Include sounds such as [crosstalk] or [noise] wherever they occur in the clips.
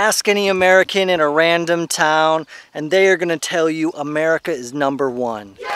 Ask any American in a random town and they are going to tell you America is number one. Yeah!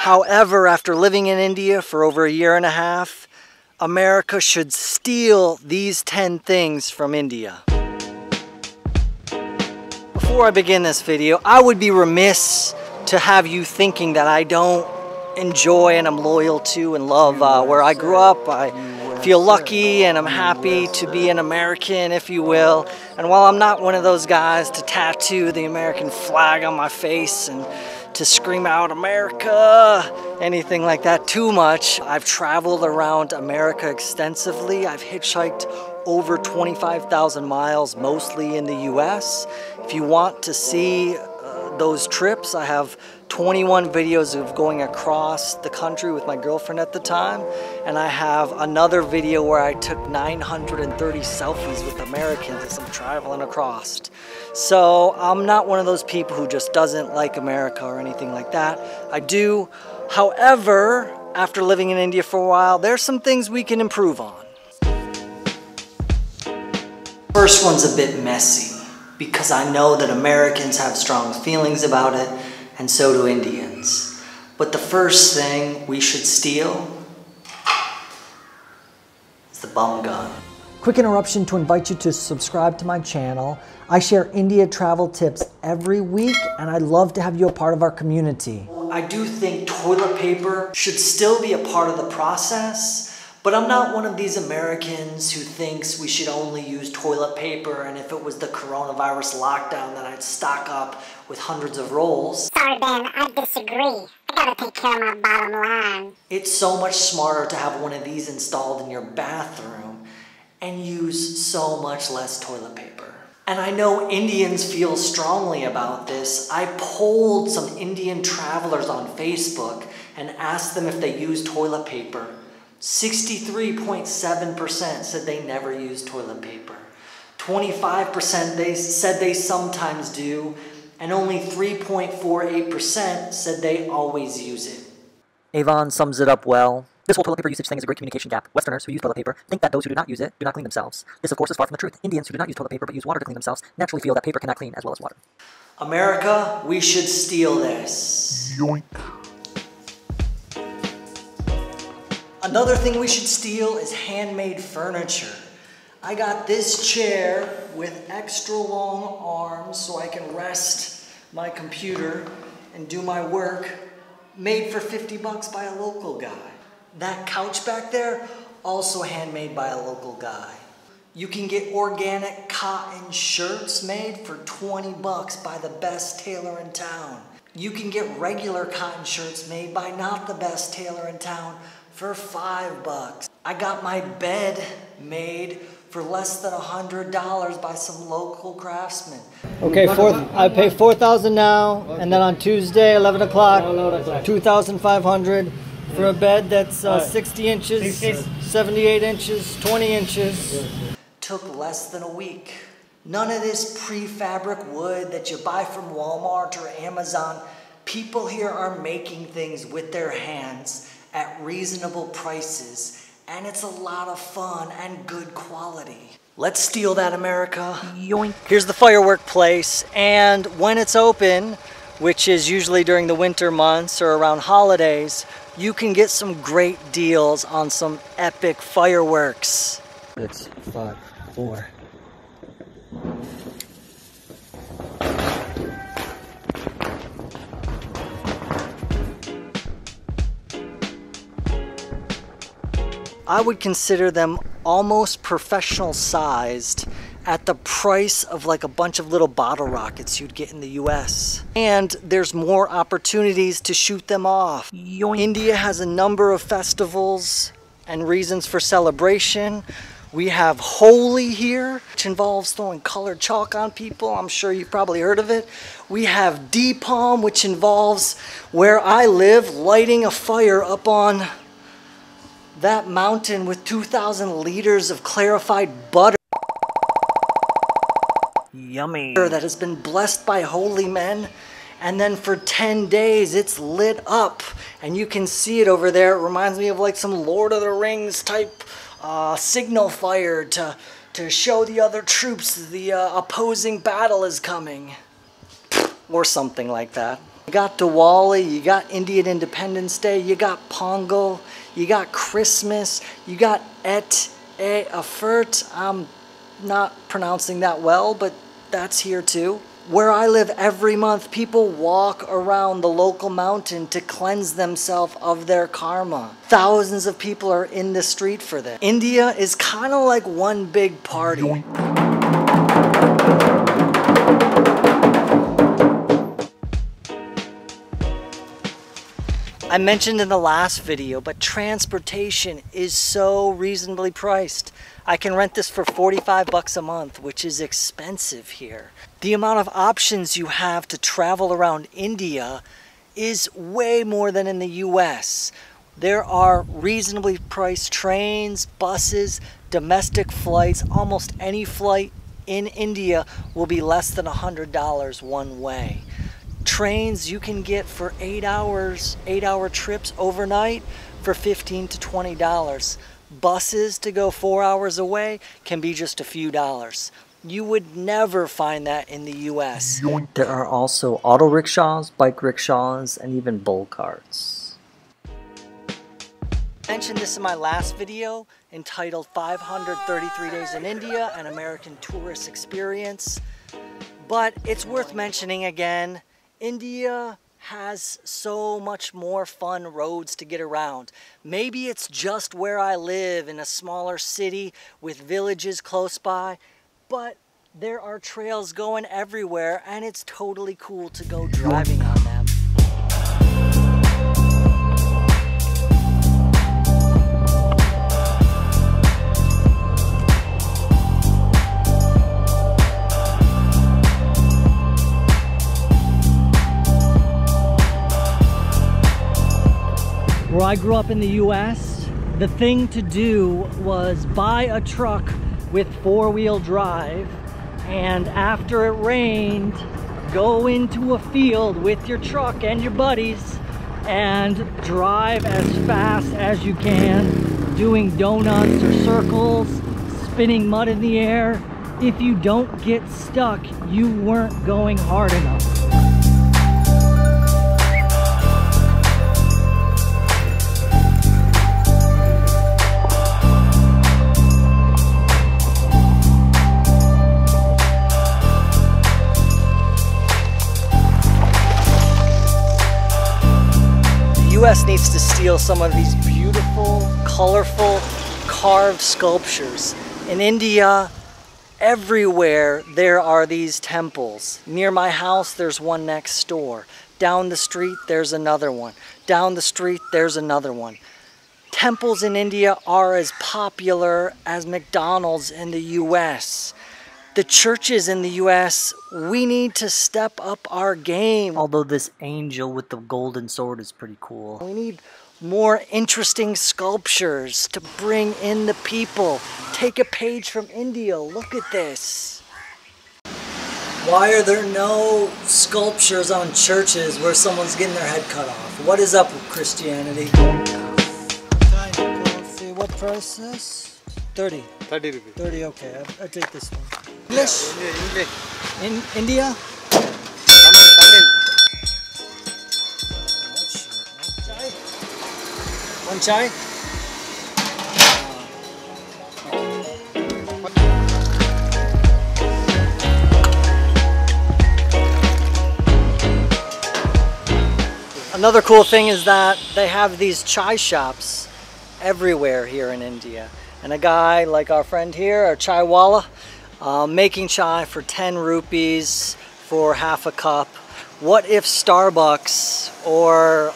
However, after living in India for over a year and a half, America should steal these 10 things from India. Before I begin this video, I would be remiss to have you thinking that I don't enjoy and I'm loyal to and love uh, where I grew up. I feel lucky and I'm happy to be an American, if you will. And while I'm not one of those guys to tattoo the American flag on my face and to scream out America, anything like that too much, I've traveled around America extensively. I've hitchhiked over 25,000 miles, mostly in the US. If you want to see those trips, I have 21 videos of going across the country with my girlfriend at the time. And I have another video where I took 930 selfies with Americans as I'm traveling across. So I'm not one of those people who just doesn't like America or anything like that. I do. However, after living in India for a while, there's some things we can improve on. First one's a bit messy because I know that Americans have strong feelings about it and so do Indians. But the first thing we should steal is the bum gun. Quick interruption to invite you to subscribe to my channel. I share India travel tips every week and I'd love to have you a part of our community. I do think toilet paper should still be a part of the process but I'm not one of these Americans who thinks we should only use toilet paper and if it was the coronavirus lockdown that I'd stock up with hundreds of rolls. Sorry Ben, I disagree. I gotta take care of my bottom line. It's so much smarter to have one of these installed in your bathroom and use so much less toilet paper. And I know Indians feel strongly about this. I polled some Indian travelers on Facebook and asked them if they use toilet paper. 63.7% said they never use toilet paper. 25% they said they sometimes do, and only 3.48% said they always use it. Avon sums it up well. This whole toilet paper usage thing is a great communication gap. Westerners who use toilet paper think that those who do not use it do not clean themselves. This, of course, is far from the truth. Indians who do not use toilet paper but use water to clean themselves naturally feel that paper cannot clean as well as water. America, we should steal this. Yoink. Another thing we should steal is handmade furniture. I got this chair with extra long arms so I can rest my computer and do my work, made for 50 bucks by a local guy. That couch back there, also handmade by a local guy. You can get organic cotton shirts made for 20 bucks by the best tailor in town. You can get regular cotton shirts made by not the best tailor in town for five bucks. I got my bed made for less than a hundred dollars by some local craftsman. Okay, four, I pay four thousand now, and then on Tuesday, eleven o'clock, two thousand five hundred for a bed that's uh, sixty inches, seventy-eight inches, twenty inches. Took less than a week. None of this prefabric wood that you buy from Walmart or Amazon. People here are making things with their hands at reasonable prices, and it's a lot of fun and good quality. Let's steal that, America. Yoink. Here's the firework place, and when it's open, which is usually during the winter months or around holidays, you can get some great deals on some epic fireworks. It's five, four, I would consider them almost professional sized at the price of like a bunch of little bottle rockets you'd get in the US. And there's more opportunities to shoot them off. Yoink. India has a number of festivals and reasons for celebration. We have Holi here, which involves throwing colored chalk on people. I'm sure you've probably heard of it. We have Deepam, which involves where I live, lighting a fire up on that mountain with 2,000 liters of clarified butter. Yummy. That has been blessed by holy men. And then for 10 days, it's lit up. And you can see it over there. It reminds me of like some Lord of the Rings type uh, signal fire to, to show the other troops the uh, opposing battle is coming. Or something like that. You got Diwali, you got Indian Independence Day, you got Pongal, you got Christmas, you got Et E Afert. I'm not pronouncing that well, but that's here too. Where I live every month, people walk around the local mountain to cleanse themselves of their karma. Thousands of people are in the street for this. India is kind of like one big party. I mentioned in the last video, but transportation is so reasonably priced. I can rent this for 45 bucks a month, which is expensive here. The amount of options you have to travel around India is way more than in the US. There are reasonably priced trains, buses, domestic flights. Almost any flight in India will be less than $100 one way trains you can get for eight hours, eight hour trips overnight for 15 to $20. Buses to go four hours away can be just a few dollars. You would never find that in the US. There are also auto rickshaws, bike rickshaws, and even bull carts. I mentioned this in my last video entitled 533 Days in India, an American Tourist Experience. But it's worth mentioning again India has so much more fun roads to get around. Maybe it's just where I live in a smaller city with villages close by, but there are trails going everywhere and it's totally cool to go driving on them. I grew up in the US, the thing to do was buy a truck with four-wheel drive and after it rained, go into a field with your truck and your buddies and drive as fast as you can, doing donuts or circles, spinning mud in the air. If you don't get stuck, you weren't going hard enough. To steal some of these beautiful, colorful, carved sculptures. In India, everywhere there are these temples. Near my house, there's one next door. Down the street, there's another one. Down the street, there's another one. Temples in India are as popular as McDonald's in the US the churches in the US, we need to step up our game. Although this angel with the golden sword is pretty cool. We need more interesting sculptures to bring in the people. Take a page from India. Look at this. Why are there no sculptures on churches where someone's getting their head cut off? What is up with Christianity? Let's see, what price is this? 30. 30 rupees. 30, okay. I, I take this one. English? Yeah, English. In India? Tamil, Tamil. One chai? Another cool thing is that they have these chai shops everywhere here in India. And a guy like our friend here, our chai walla, uh, making chai for 10 rupees for half a cup. What if Starbucks or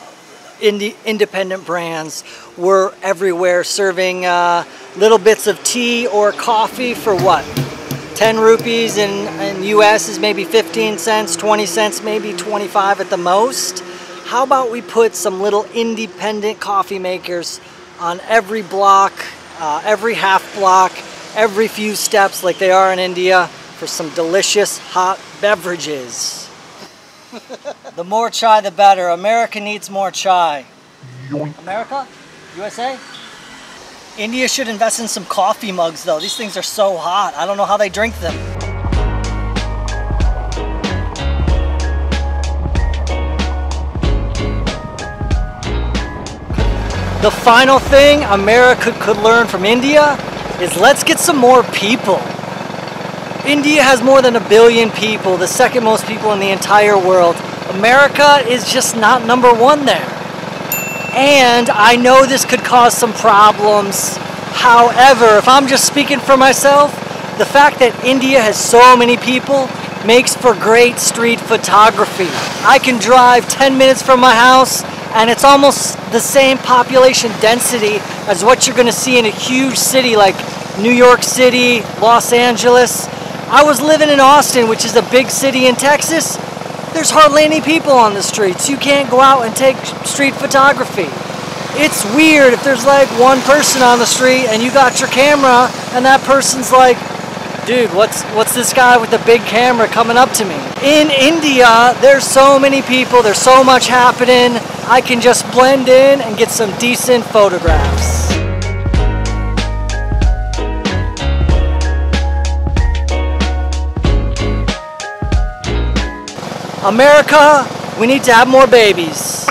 indie, independent brands were everywhere serving uh, little bits of tea or coffee for what? 10 rupees in, in US is maybe 15 cents, 20 cents, maybe 25 at the most. How about we put some little independent coffee makers on every block, uh, every half block, every few steps like they are in India for some delicious hot beverages. [laughs] the more chai, the better. America needs more chai. America? USA? India should invest in some coffee mugs though. These things are so hot. I don't know how they drink them. The final thing America could learn from India is let's get some more people. India has more than a billion people, the second most people in the entire world. America is just not number one there. And I know this could cause some problems. However, if I'm just speaking for myself, the fact that India has so many people makes for great street photography. I can drive 10 minutes from my house and it's almost the same population density as what you're going to see in a huge city like New York City, Los Angeles. I was living in Austin, which is a big city in Texas. There's hardly any people on the streets. You can't go out and take street photography. It's weird if there's like one person on the street and you got your camera and that person's like, dude, what's what's this guy with the big camera coming up to me? In India, there's so many people, there's so much happening. I can just blend in and get some decent photographs. America, we need to have more babies.